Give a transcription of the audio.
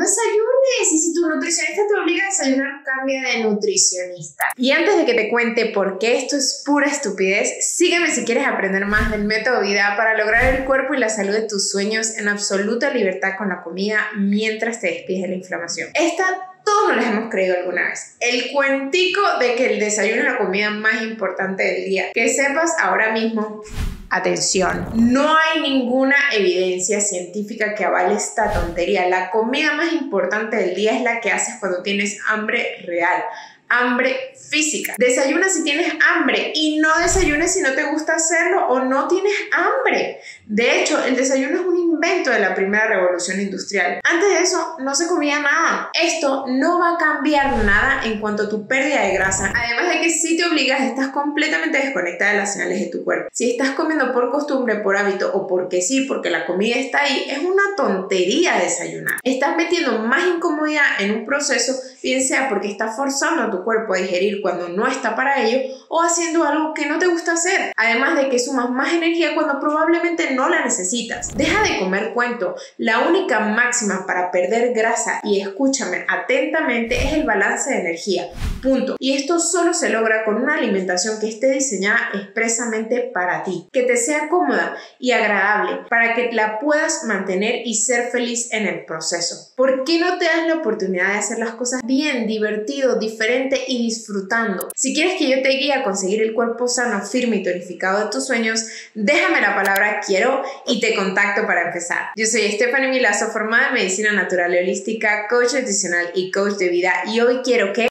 desayunes. Y si tu nutricionista te obliga a desayunar, cambia de nutricionista. Y antes de que te cuente por qué esto es pura estupidez, sígueme si quieres aprender más del método vida para lograr el cuerpo y la salud de tus sueños en absoluta libertad con la comida mientras te despides de la inflamación. Esta todos nos las hemos creído alguna vez. El cuentico de que el desayuno es la comida más importante del día. Que sepas ahora mismo Atención, no hay ninguna evidencia científica que avale esta tontería. La comida más importante del día es la que haces cuando tienes hambre real hambre física. Desayuna si tienes hambre y no desayunes si no te gusta hacerlo o no tienes hambre. De hecho, el desayuno es un invento de la primera revolución industrial. Antes de eso, no se comía nada. Esto no va a cambiar nada en cuanto a tu pérdida de grasa. Además de que si te obligas, estás completamente desconectada de las señales de tu cuerpo. Si estás comiendo por costumbre, por hábito o porque sí, porque la comida está ahí, es una tontería desayunar. Estás metiendo más incomodidad en un proceso, bien sea porque estás forzando a tu cuerpo a digerir cuando no está para ello o haciendo algo que no te gusta hacer. Además de que sumas más energía cuando probablemente no la necesitas. Deja de comer cuento. La única máxima para perder grasa, y escúchame atentamente, es el balance de energía. Punto. Y esto solo se logra con una alimentación que esté diseñada expresamente para ti, que te sea cómoda y agradable, para que la puedas mantener y ser feliz en el proceso. ¿Por qué no te das la oportunidad de hacer las cosas bien, divertido, diferente y disfrutando? Si quieres que yo te guíe a conseguir el cuerpo sano, firme y tonificado de tus sueños, déjame la palabra quiero y te contacto para empezar. Yo soy Stephanie Milazo, formada en medicina natural y holística, coach nutricional y coach de vida y hoy quiero que